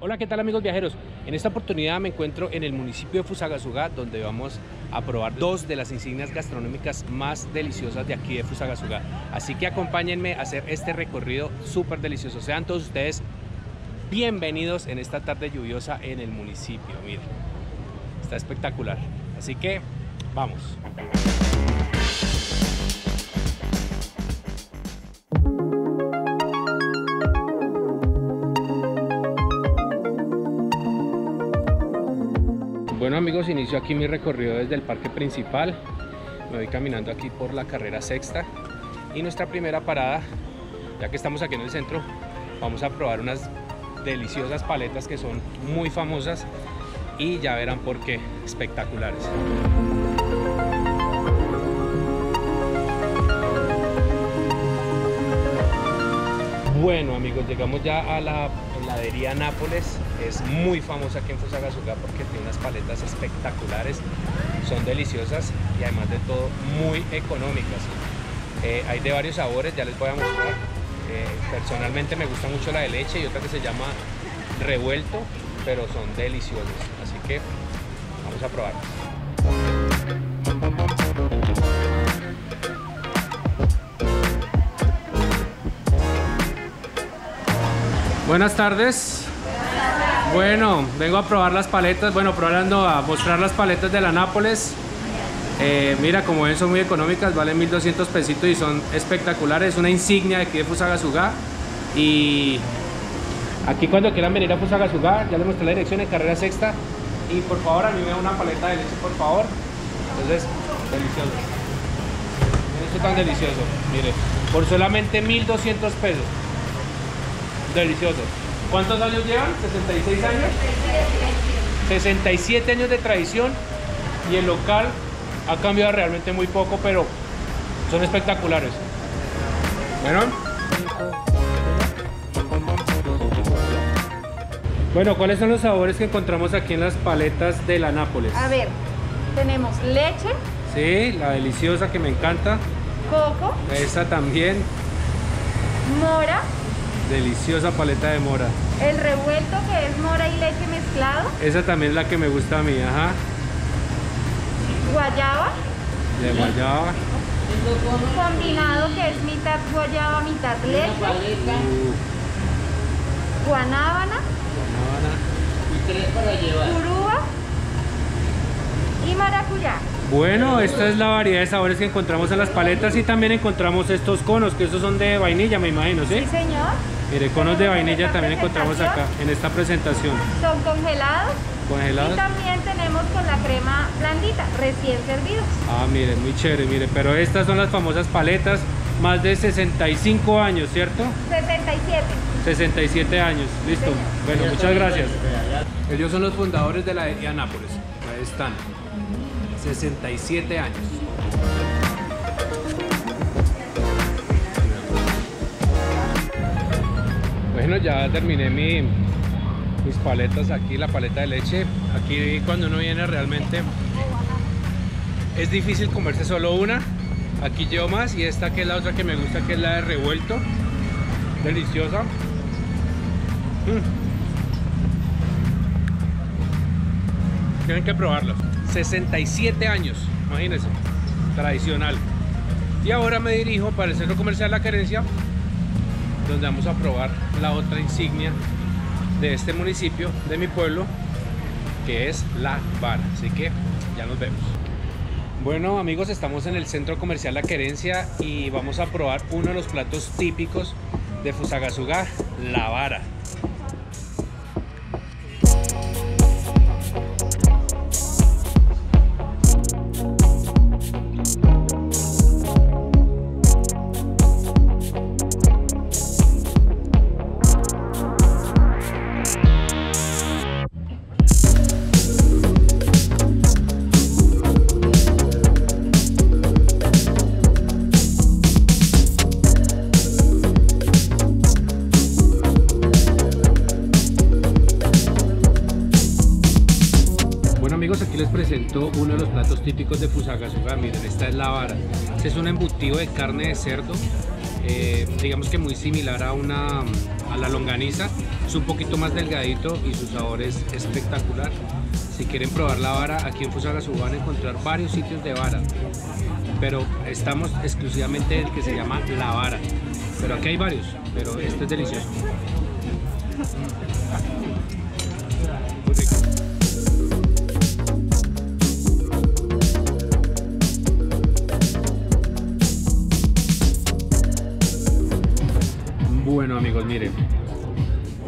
Hola, ¿qué tal amigos viajeros? En esta oportunidad me encuentro en el municipio de Fusagasugá, donde vamos a probar dos de las insignias gastronómicas más deliciosas de aquí de Fusagasugá. Así que acompáñenme a hacer este recorrido súper delicioso. Sean todos ustedes bienvenidos en esta tarde lluviosa en el municipio. Miren, está espectacular. Así que, vamos. Amigos, inicio aquí mi recorrido desde el parque principal. Me voy caminando aquí por la carrera sexta. Y nuestra primera parada, ya que estamos aquí en el centro, vamos a probar unas deliciosas paletas que son muy famosas y ya verán por qué, espectaculares. Bueno amigos, llegamos ya a la heladería Nápoles. Es muy famosa aquí en Fusagasugá porque tiene unas paletas espectaculares, son deliciosas y además de todo muy económicas. Eh, hay de varios sabores, ya les voy a mostrar. Eh, personalmente me gusta mucho la de leche y otra que se llama revuelto, pero son deliciosos. Así que vamos a probarlas. Buenas tardes. Bueno, vengo a probar las paletas, bueno, probando a mostrar las paletas de la Nápoles. Eh, mira, como ven son muy económicas, valen 1200 pesitos y son espectaculares. Es una insignia de aquí de Fusagasugá. Y aquí cuando quieran venir a Fusagasugá, ya les mostré la dirección en carrera sexta. Y por favor, a mí me da una paleta de leche, por favor. Entonces, delicioso. Esto tan delicioso. Mire, por solamente 1200 pesos. Delicioso. ¿Cuántos años llevan? ¿66 años? 67 años de tradición y el local ha cambiado realmente muy poco, pero son espectaculares. Bueno. Bueno, ¿cuáles son los sabores que encontramos aquí en las paletas de la Nápoles? A ver, tenemos leche, Sí, la deliciosa que me encanta. coco, Esa también, mora, deliciosa paleta de mora. el revuelto que es mora y leche mezclado, Esa también es la que me gusta a mí, ajá. guayaba, De guayaba. combinado que es mitad guayaba, mitad leche, Uh, guanábana, guanábana. curúa y maracuyá. Bueno, esta es la variedad de sabores que encontramos en las paletas y también encontramos estos conos, que estos son de vainilla, me imagino, ¿sí? Sí, señor. Mire, conos de vainilla también encontramos acá, en esta presentación. Son congelados y Congelados. también tenemos con la crema blandita, recién servidos. Ah, mire, muy chévere, mire, pero estas son las famosas paletas, más de 65 años, ¿cierto? 67. 67 años, listo. Bueno, muchas gracias. Ellos son los fundadores de la heladería Nápoles. Ahí están. 67 años. Bueno, ya terminé mi, mis paletas aquí, la paleta de leche. Aquí cuando uno viene realmente es difícil comerse solo una. Aquí llevo más y esta que es la otra que me gusta, que es la de revuelto. Deliciosa. Mm. Tienen que probarlo. 67 años, imagínense. Tradicional. Y ahora me dirijo para el centro comercial La Querencia, donde vamos a probar la otra insignia de este municipio, de mi pueblo, que es la vara. Así que ya nos vemos. Bueno amigos, estamos en el centro comercial La Querencia y vamos a probar uno de los platos típicos de Fusagasugá, la vara. Uno de los platos típicos de Fusagasugá. Miren, esta es la vara. Este es un embutido de carne de cerdo, eh, digamos que muy similar a, una, a la longaniza, Es un poquito más delgadito y su sabor es espectacular. Si quieren probar la vara, aquí en Fusagasugá van a encontrar varios sitios de vara. Pero estamos exclusivamente en el que se llama La Vara. Pero aquí hay varios, pero este es delicioso.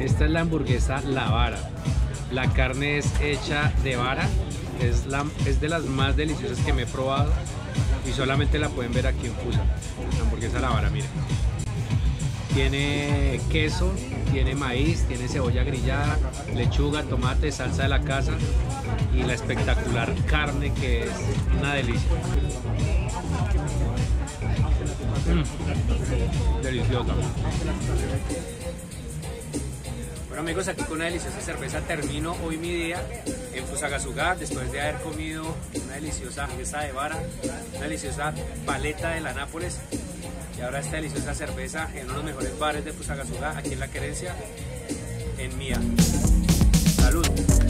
Esta es la hamburguesa La Vara. La carne es hecha de vara, es, la, es de las más deliciosas que me he probado y solamente la pueden ver aquí en Fusa. La hamburguesa La Vara, miren. Tiene queso, tiene maíz, tiene cebolla grillada, lechuga, tomate, salsa de la casa y la espectacular carne que es una delicia. Mm, deliciosa. Bueno amigos, aquí con una deliciosa cerveza termino hoy mi día en Fusagasugá después de haber comido una deliciosa fiesta de vara, una deliciosa paleta de la Nápoles y ahora esta deliciosa cerveza en uno de los mejores bares de Fusagasugá aquí en La Querencia, en Mía. Salud.